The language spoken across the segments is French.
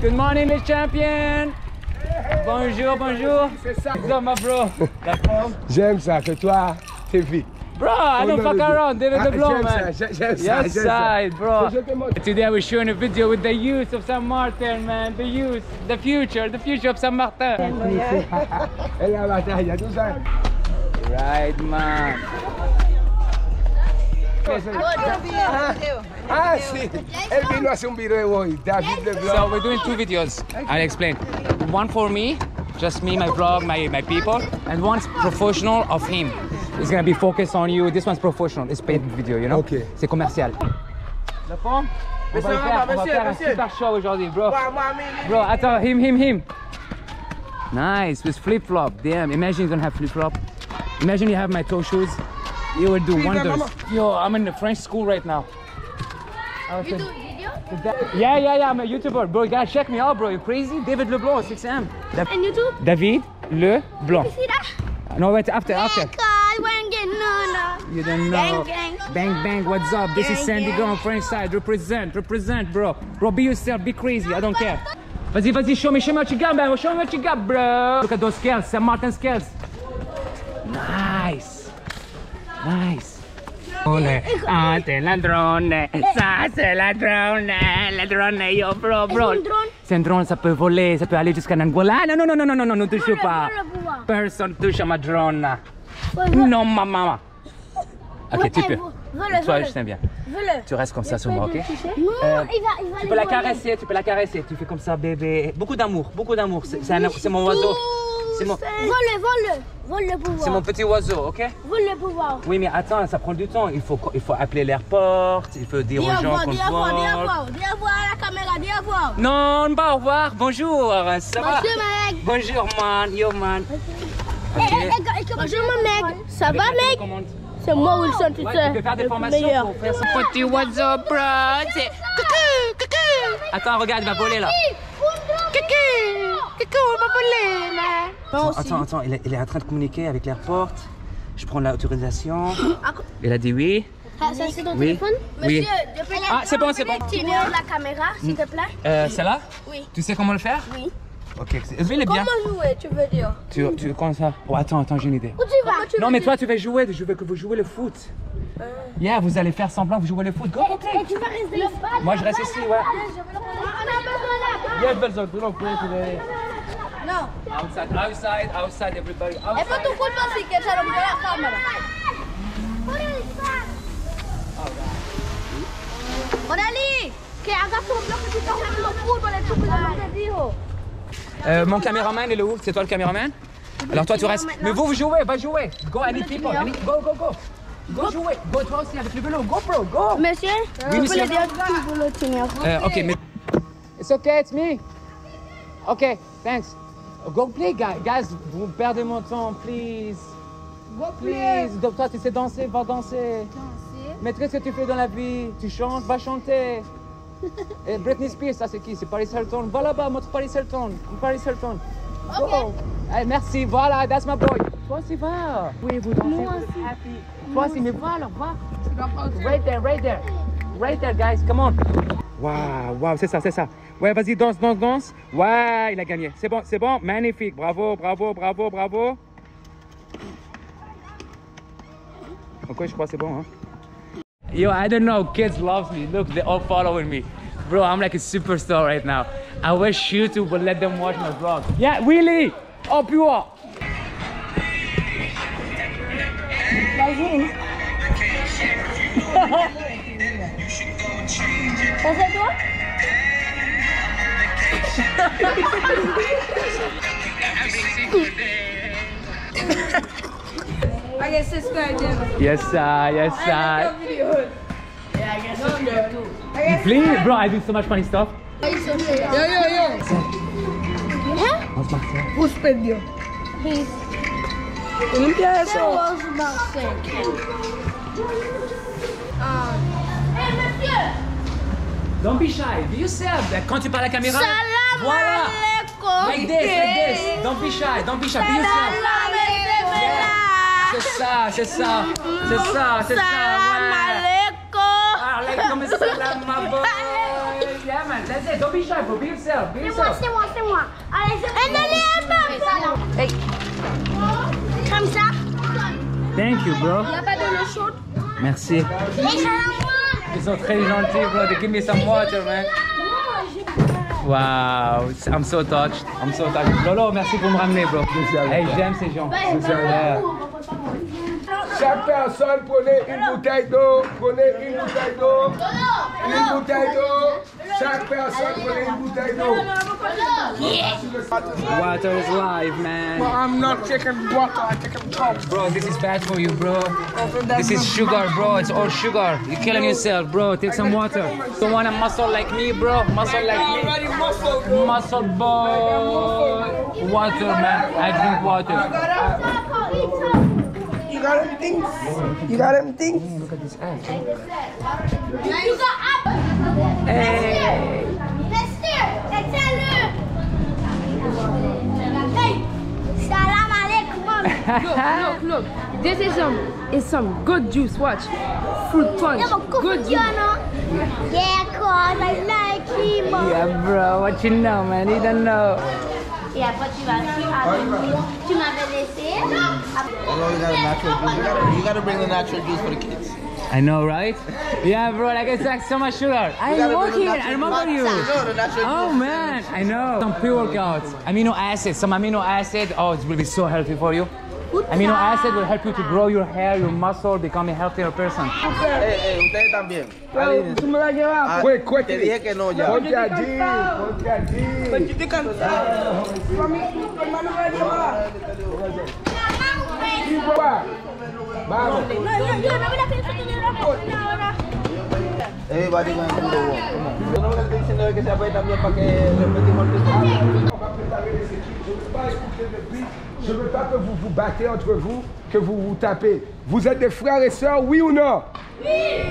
Good morning, les champions. Bonjour, bonjour. C'est ça. My bro? La forme? J'aime ça, que toi, t'es vite. Bro, I don't fuck around. David Ah, LeBlanc, j'aime man. ça, j'aime ça, Yes side, bro. Je te montre. Today was showing a video with the youth of San Martin, man. The youth, the future, the future of San Martin. Et la bataille, tout ça. Right, man. Ah, sí. Él vino a hacer un video hoy, David So we're doing two videos. I'll explain. One for me, just me, my vlog, my, my people, and one's professional of him. It's gonna be focused on you. This one's professional. It's paid video, you know. Okay. C'est commercial. La forme On Mais va, ça le va, faire, on va monsieur, faire un monsieur. super show aujourd'hui, bro. Moi, moi, mais- Bro, attends, him, him, him. Nice, with flip flop. Damn, imagine you don't have flip flop. Imagine you have my toe shoes. You will do wonders. Yo, I'm in the French school right now. You do video? Yeah, yeah, yeah, I'm a YouTuber. Bro, you gotta check me out, bro. You crazy? David LeBlanc, 6M. Da- And YouTube? David LeBlanc. See that? No, wait, after, after. God, when get no, no. Uh, you don't know. Gang, gang. Bang, bang, what's up? This is Sandy gang. Girl on French side. Represent, represent, bro. Bro, be yourself, be crazy. I don't care. Vas-y, vas-y, show me, show me what you got, man. Show me what you got, bro. Look at those scales, St. Martin scales. Nice. Nice. Ah, c'est la drone. Ça, c'est la drone. La drone, yo, bro, bro. C'est un drone? C'est un drone, ça peut voler, ça peut aller jusqu'à Angola. Non, non, non, non, non, non, non, ne touche pas. Personne touche à ma drone. Non, ma maman. Ok, tu peux. Toi, je t'aime bien. Tu restes comme ça sur moi, ok? Non, Euh, il va, il va Tu les peux la caresser, tu peux la caresser. Tu fais comme ça, bébé. Beaucoup d'amour, beaucoup d'amour. C'est mon oiseau. C'est mon, Vole, vole. Vole le pouvoir. c'est mon petit oiseau, ok? Vole le pouvoir. Oui, mais attends, ça prend du temps. Il faut, il faut appeler l'airport, il faut dire Dis aux au gens revoir, qu'on dis au revoir, dis au revoir. Dis au revoir à la caméra, dis au revoir. Non, pas au revoir. Bonjour, ça va? Bonjour, mec. Bonjour, man. Yo, man. Eh, eh, eh, eh, Bonjour, mon mec. Ça va, mec? C'est moi, Wilson, tu Ouais, sais. tu peux faire des le formations meilleur. pour faire son petit oiseau, bro. C'est coucou, coucou. Attends, regarde, il va voler là. Coucou, aussi. Attends, attends, il est, il est en train de communiquer avec l'airport. Je prends l'autorisation. Il a dit oui. Ah, ça, c'est ton Oui. téléphone? Oui. je peux Ah, c'est bon, c'est bon. Tu mets la caméra, s'il te plaît Euh, celle-là? Oui. Tu sais comment le faire? Oui. Ok, est bien. Comment jouer, tu veux dire? Tu, tu, comment ça? Oh, attends, attends, j'ai une idée. Où tu vas Non, mais toi, tu vas jouer, je veux que vous jouez le foot. Yeah, vous allez faire semblant que vous jouez le foot. Go, go, play. Et tu vas rester ici. Moi, je reste ici, ouais. On a besoin Yeah, Belzo, we Non. Outside, outside, outside, everybody. Outside. poi tu colpa sì che c'era un po' la camera. Guarda lì! Che ha gatto un blocco di torna nello football e tu cosa non Dio! Euh, mon caméraman, il est où C'est toi le caméraman Alors toi, tu restes. Mais vous, vous jouez, va jouer. Go, I need people. Need... Go, go, go. Go jouer. Go toi aussi avec le vélo. Go, bro, go. Monsieur? Oui, monsieur. tenir. Euh, ok, mais. It's okay, it's me. Ok, thanks. Go play, guys. Guys, vous perdez mon temps, please. Go Please. Donc toi, tu sais danser, va danser. Mais qu'est-ce que tu fais dans la vie? Tu chantes, va chanter. Et Britney Spears, ça c'est qui? C'est Paris Hilton. Va là-bas, montre Paris Hilton. Paris Hilton. Go. Allez, merci, voilà, that's my boy. Toi aussi, va. Oui, vous dansez. Êtes aussi. happy. Toi aussi, mais va alors, va. Right there, right there. Right there, guys, come on. Waouh, waouh, c'est ça, c'est ça. Ouais, vas-y, danse, danse, danse. Ouais, il a gagné. C'est bon, c'est bon, magnifique. Bravo, bravo, bravo, bravo. Ok, je crois que c'est bon, hein. Yo, I don't know, kids love me. Look, they're all following me. Bro, I'm like a superstar right now. I wish YouTube would let them watch my vlog. Yeah, Willy! Oh, pure! Vas-y. Ça okay, subscribe them. Yes, sir. Yes, sir. Uh. Yeah, I guess subscribe too. Please, bro, I do so much funny stuff. Yo, yo, yo. Huh? What's Max saying? Who's Pedro? He's... Limpia eso. Was Max saying. Don't be shy. Do you serve? Quand tu parles à la caméra... Salam. Voilà. Like this, like this. Don't be shy, don't be shy, be yourself. C'est ça, c'est ça, c'est ça, c'est ça. Salam ouais. alaikum! Alaikum salam, my boy. Yeah, man, that's it. Don't be shy, bro. Be yourself. Be C'est moi, yourself. c'est moi, c'est moi. Allez, c'est. Comme ça. Thank you, bro. Il n'y a pas de l'eau chaude. Merci. Ils sont très gentils, bro. They give me some water, man. Wow, I'm so touched. I'm so touched. Lolo, merci pour me ramener, bro. Hey, j'aime ces gens. Yeah. Chaque personne prenez une bouteille d'eau. Prenez une bouteille d'eau. Une bouteille d'eau. Chaque personne prenez une bouteille d'eau. Water is life, man. I'm not taking water, I'm taking coke. Bro, this is bad for you, bro. This is sugar, bro. It's all sugar. You're killing yourself, bro. Take some water. Don't want a muscle like me, bro. Muscle like me. Muscle, bro. Muscle boy. Water, man. I drink water. You got them things? You got them things? You got up. Hey. Let's steer. Let's tell Hey. Salam alaikum. Look, look, look. This is some is some good juice. Watch. Fruit punch. Good good, juice. Yeah, cause I like him. Yeah, bro. What you know, man? You don't know. Et après, tu vas Tu m'avais laissé. Although you got a natural juice, you gotta, you gotta bring the natural juice for the kids. I know, right? Yeah, bro. Like it's like so much sugar. I work here. I remember you. No, Oh man, I know. Some pre-workouts, amino acids, some amino acid. Oh, it will be so healthy for you. Amino acid will help you to grow your hair, your muscle, become a healthier person. Eh, eh, ustedes también. Aline, Tú me la llevas. ah, Quick, quick. Te dije que no ya. Ponte allí. Ponte allí. Yo estoy cansado. Tu amigo, tu hermano me va a llevar. Vamos. Everybody gonna do the. Come on. Yo no diciendo que se apoye también para que el. Je ne veux pas écouter de bruit. Je ne veux pas que vous vous battez entre vous, que vous vous tapez. Vous êtes des frères et sœurs, oui ou non? Oui.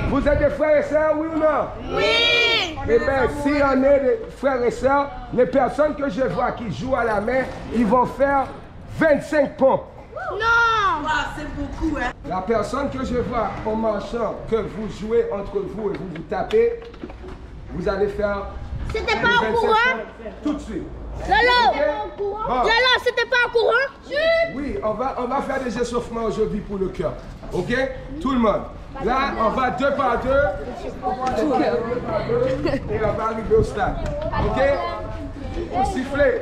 Vous êtes des frères et sœurs, oui ou non? Oui. Eh bien, si on est des frères et sœurs, les personnes que je vois qui jouent à la main, ils vont faire 25 pompes. Non. La personne que je vois en marchant, que vous jouez entre vous et vous vous tapez, vous allez faire C'était pas en 25 courant? tout de suite. Lolo. Bon. Lolo, c'était pas en courant? Oui, on va, on va faire des échauffements aujourd'hui pour le cœur. Ok? Tout le monde. Là, on va deux par deux. Deux par deux, Et on va arriver au stade. Ok? Vous sifflez.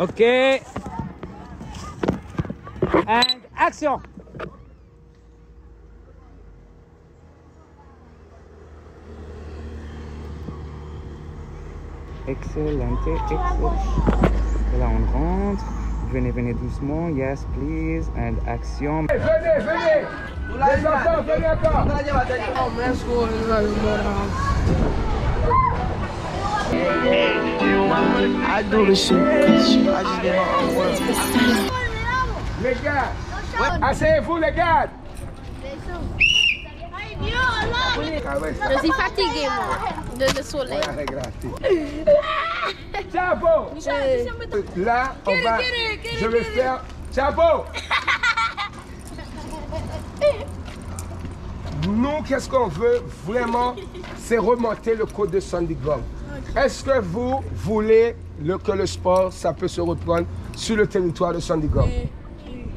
Okay. And action. Excellent, excellent. Et là on rentre. Venez, venez doucement. Yes, please. And action. Venez, venez. I do this shit because I just get my own. Les gars, asseyez-vous les gars. Je suis fatiguée, moi, de le soleil. Chapeau. Là, on va. Je vais faire. Chapeau. Nous, qu'est-ce qu'on veut vraiment, c'est remonter le code de Sandy Gom. Est-ce que vous voulez le- que le sport, ça peut se reprendre sur le territoire de Sandy Gom?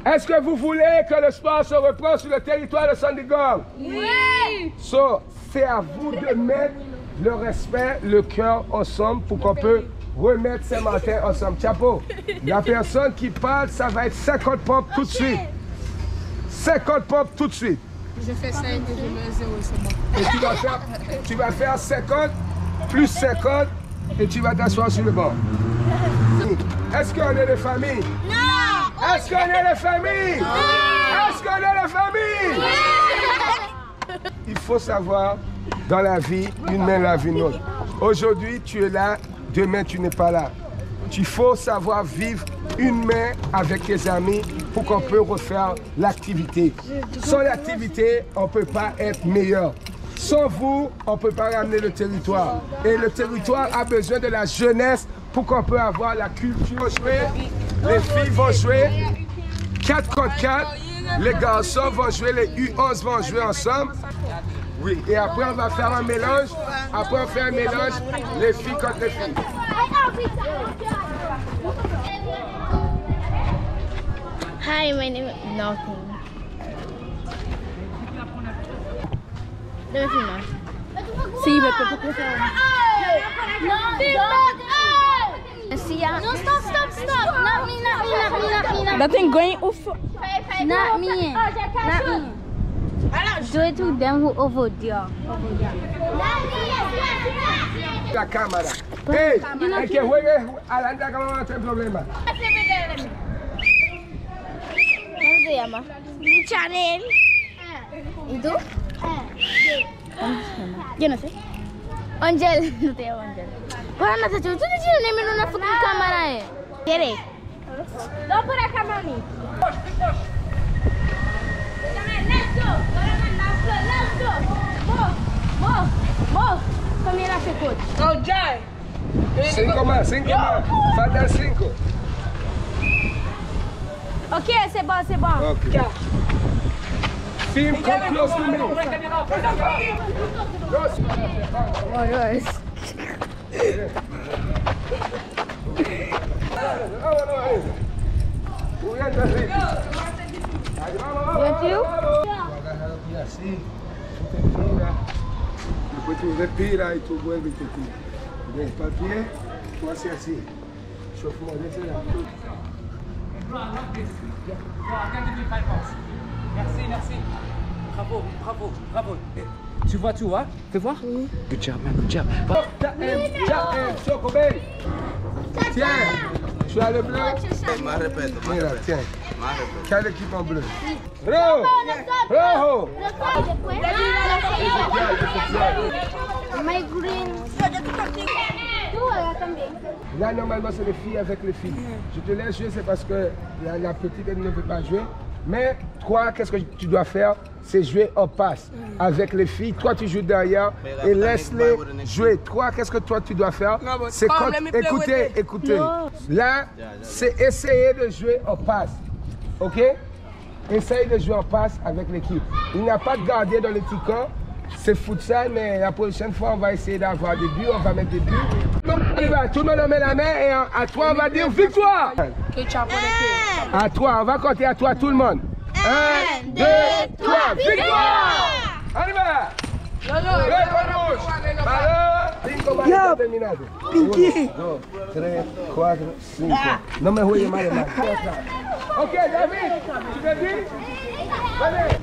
Est-ce que vous voulez que le sport se reprenne sur le territoire de Sandy Gom? Oui. So, c'est à vous de mettre le respect, le cœur ensemble pour qu'on peut remettre ces matins ensemble. Chapeau, la personne qui parle, ça va être 50 pompes tout de suite. 50 pompes tout de suite. Je fais 5 et je mets 0 c'est bon. Et tu vas faire, tu vas faire 50 plus 50 et tu vas t'asseoir sur le banc. Est-ce qu'on est des familles? Non. Est-ce qu'on est des familles? Est-ce qu'on est des familles? Il faut savoir, dans la vie, une main lave une autre. Aujourd'hui, tu es là, demain, tu n'es pas là. Il faut savoir vivre une main avec tes amis pour qu'on peut refaire l'activité. Sans l'activité, on ne peut pas être meilleur. Sans vous, on ne peut pas ramener le territoire. Et le territoire a besoin de la jeunesse pour qu'on peut avoir la culture. Jouer, les filles vont jouer 4 contre 4. Les garçons vont jouer, les U11 vont jouer ensemble. Oui, et après on va faire un mélange. Après on fait un mélange, les filles contre les filles. Hi, my name is nothing. Let me film now. Sí, vete, porque se No, stop! No, stop, stop, stop! Not me, not me, not me, not me, not me. Dat going off. Not me. Oh, not me. Do it to them who over there. Over there. La cámara. Hey, el que juegue adelante de la cámara no tiene problema. ¿Cómo se llama? Chanel. ¿Y tú? Yo no sé. Angel. No te llamo Angel. Para no te tú te tienes en una fucking cámara, eh. ¿Quieres? No por acá, mami. Let's go. Let's go. Let's go. Move. Move. Move. Come here, hace coach. Oh, Jai. Cinco más, cinco más. Faltan cinco. Ok, c'est bon, c'est bon. Ok. Film, come close to me. Oh, yes. Don't you? assim, tu tira, depois tu respira e tu vuelve e te tira. Vem, papia, tu assim assim. Deixa eu fumar dentro Merci, merci. Bravo, bravo, bravo. Tu vois tout, hein Fais voir Good job, man, good job. Tiens, tu as le bleu respeto. tiens. Más respeto. Quel équipe en bleu? Rojo Rojo My green. Là, normalement, c'est les filles avec les filles. Je te laisse jouer, c'est parce que la, la petite, elle ne veut pas jouer. Mais toi, qu'est-ce que tu dois faire? C'est jouer en passe avec les filles. Toi, tu joues derrière et laisse-les jouer. Toi, qu'est-ce que toi, tu dois faire? C'est come, quand... Écoutez, écoutez. Là, c'est essayer de jouer en passe. OK? Essaye de jouer en passe avec l'équipe. Il n'y a pas de gardien dans le petit camp. C'est futsal, mais la prochaine fois, on va essayer d'avoir des buts, on va mettre des buts. Donc, on y va. Tout le monde met la main et à toi, on va dire victoire. À toi, on va compter à toi, tout le monde. Un, deux, trois, victoire On y va No, no, Red con rouge. Balón, cinco balas terminado. Pinky. Uno, dos, tres, cuatro, cinco. No me juegues mal, hermano. Ok, David, tu te dis? Vale.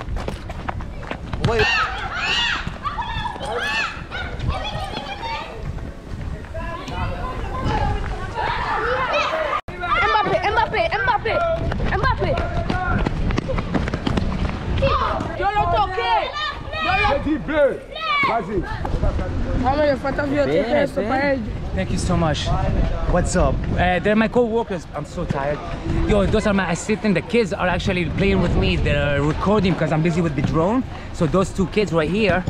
Wait. Mbappé, Mbappé, Mbappé. Yo lo toqué. J'ai dit bleu. Vas-y. Calma aí, falta vir outro texto pra. Thank you so much. What's up? Uh, they're my co-workers. I'm so tired. Yo, those are my assistants. The kids are actually playing with me. They're recording because I'm busy with the drone. So those two kids right here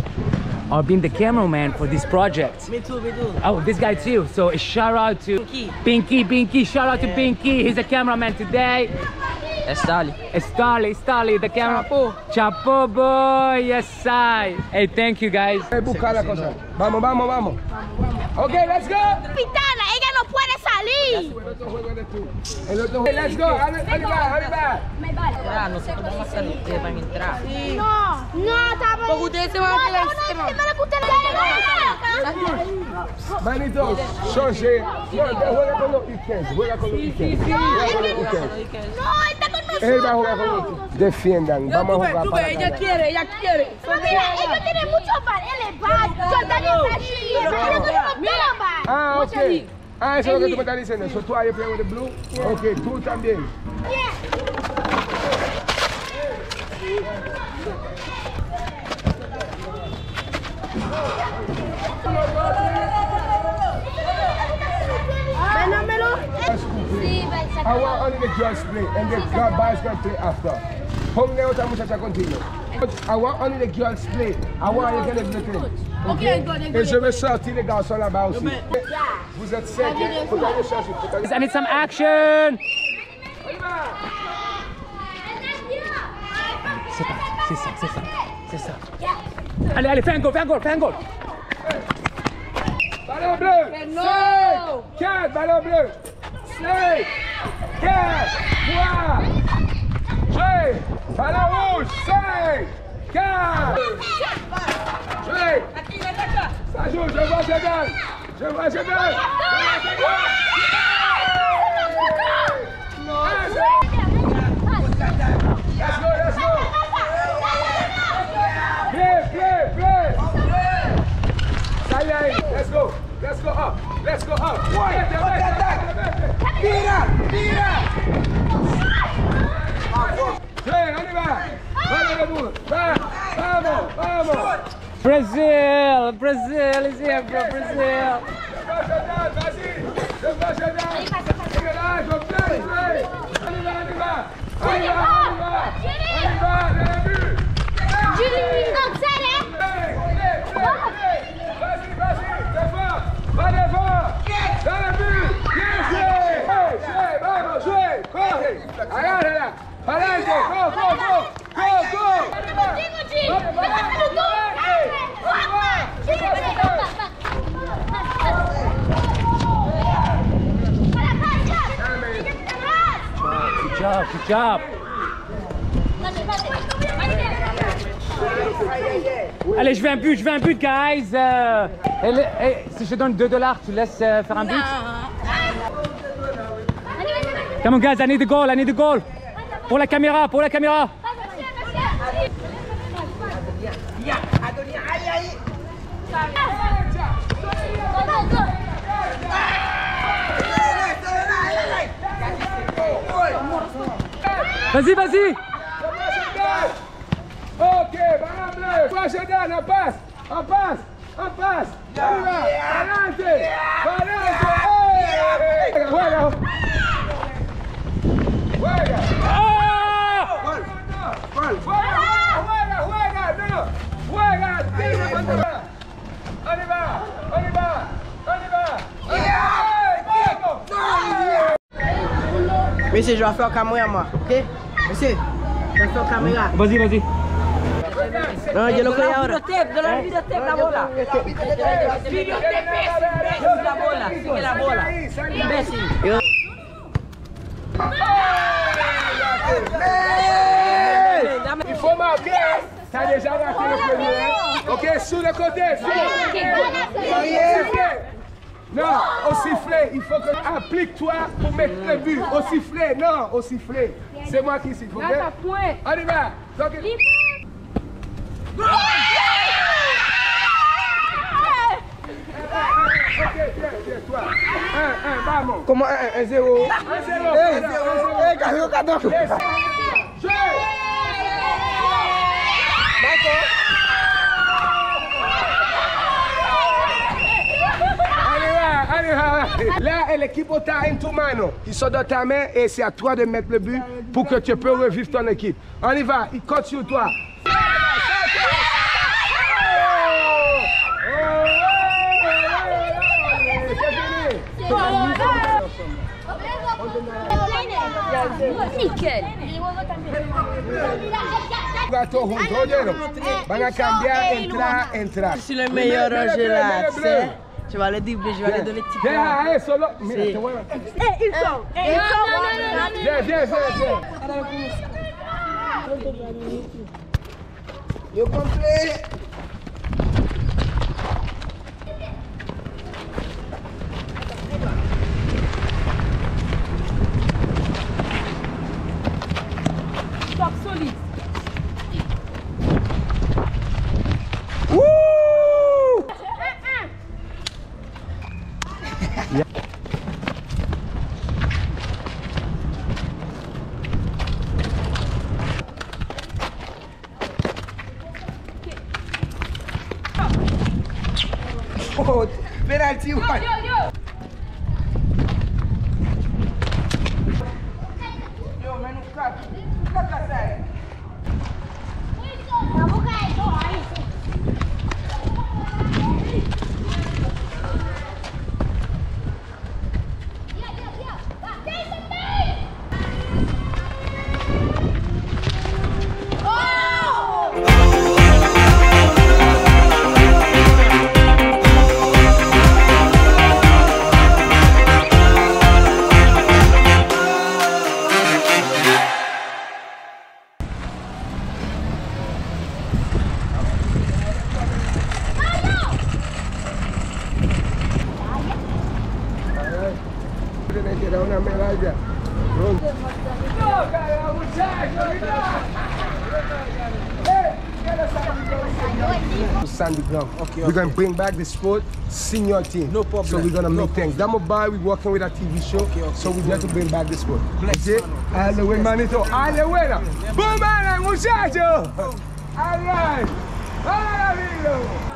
are being the cameraman for this project. Me too, me too. Oh, this guy too. So a shout out to Pinky. Pinky, Pinky. Shout out to Pinky. He's a cameraman today. Estali. Starly, Starly, the camera. Chapo. Chapo boy, yes I. Hey, thank you guys. Voy buscar la cosa. Vamos, vamos, vamos. Ok, let's go. Pitana, puedes salir. El otro juego Let's go. Ya, nosotros vamos a salir, ustedes van a entrar. No, no, estamos. Porque ustedes se van a quedar encima. Primero que ustedes lleguen. Manito, Jorge, juega con los Ikens, juega con los Ikens. No, es que no, está con nosotros. Él va a jugar con los Defiendan, vamos a jugar para Ella quiere, ella quiere. Mira, ellos tienen muchos paneles, va. Jordan está allí, ellos no Ah, ok. Ah, eso es lo que tú me estás diciendo. So tú ahí playing with the blue? Ok, tú también. Sí, va, I want only the girls play and the can play after. Ponle otra muchacha contigo. I want only the girls play. I want you get everything. Ok, go, then go. Et je vais sortir les garçons là-bas aussi. Vous êtes secs, hein? Faut aller chercher. I need some action. C'est parti, c'est ça, c'est ça, c'est ça. Allez, allez, fais un goal, fais un goal, fais un goal. Ballon bleu! no! 5, 4, ballon bleu! 5, 4, 3, Para Araújo! seis, quatro. Vem! Aqui, vem cá! Saju, já vai chegar! Já vai chegar! Já vai chegar! Nossa! Let's go! Let's go up! Let's go up! One! Vira! Vira! ¡Vamos! ¡Vamos! Brazil, Brazil is here, bro, Brazil. Je Adelante! Go, go, go! Go, go! Good job, good job. Allez, je veux un but, je veux un but, guys. Euh, et le- et si je donne 2 dollars, tu laisses euh, faire un but Come on, guys, I need the goal, I need the goal. Pour la caméra, pour la caméra. Vas-y, vas-y. Ok, ballon bleu! Va Jordan, en passe! En passe! Passe! Juega! Monsieur, je vais faire caméra, moi. Ok Monsieur, je vais faire caméra. Vas-y, vas-y. Não, eu não queria agora. Videotape, dá lá videotape da bola. Videotape, Messi, da bola. Que da bola. Messi. E foi mal, ok? Tá deixado aqui no primeiro. Ok, Sula, acontece. Vai, vai, vai. Non, au sifflet, il faut que applique-toi pour mettre le but. Au sifflet, non, au sifflet. C'est moi qui siffle. Ok? On y va. Donc... Comment 1-0 Là, l'équipe en tu mano. Ils sont dans ta main et c'est à toi de mettre le but pour que tu peux revivre ton équipe. On y va, il compte sur toi. Nickel. Gato juntos, ¿oyeron? Van a cambiar, entrar, entrar. Je suis le meilleur Je vais aller dire, je vais aller donner petit peu. Viens, solo. Mira, te voy a... Eh, ils sont. Eh, ils sont. Eh, viens, viens, viens, viens. Yo. We're gonna bring back the sport, senior team. No problem. So we're gonna No make things. Damo Bar, we're working with a TV show. Okay, okay. So we got to bring back the sport. Bless, Okay? mano. Ale buen manito. Ale buena. Boom, ale, muchacho. All right. Hola, amigo.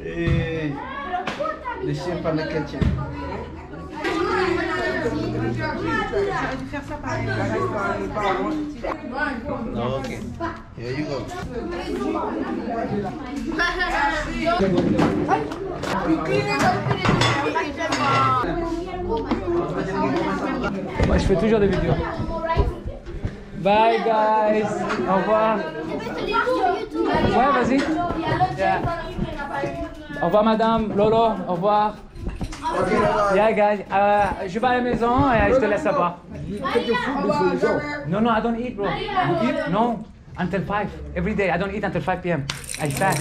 Eh, le chien par le ketchup. Moi, je fais toujours des vidéos. Bye, guys. Au revoir. Ouais, vas-y. Au revoir, madame. Lolo, au revoir. Yeah, guys. Euh, je vais à la maison et je te laisse là-bas. Take your food before you go. No, no, I don't eat, bro. You eat? No. Until 5. Every day. I don't eat until 5 p.m. I fast.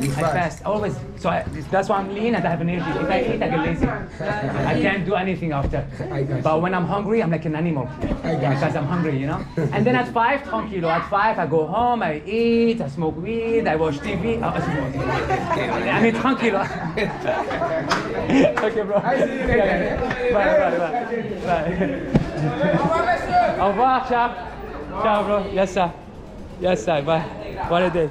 You I fast. Always. So I, that's why I'm lean and I have energy. If I eat, I get lazy. I can't do anything after. I got you. But when I'm hungry, I'm like an animal. I got you. Because I'm hungry, you know? And then at 5, tranquilo. At 5, I go home, I eat, I smoke weed, I watch TV. Oh, I smoke. I mean, tranquilo. okay, bro. I see you later. Bye, bye, bye. Bye. Au revoir, ciao. Ciao, bro. Yes, sir. Yes, I. Why? What a day.